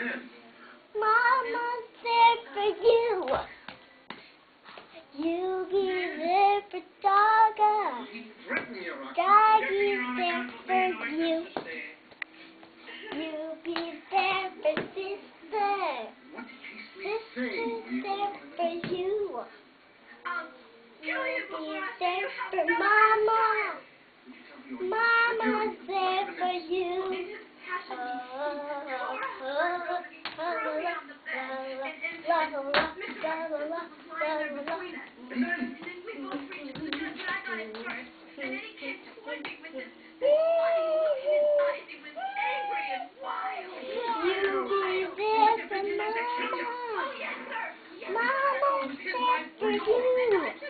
Mama's there for you. You be there for Dogga. Doggy there for you. You be there for sister. Sister's there for you. You be there for mama. Mama's there for you. Oh. Mama said for you.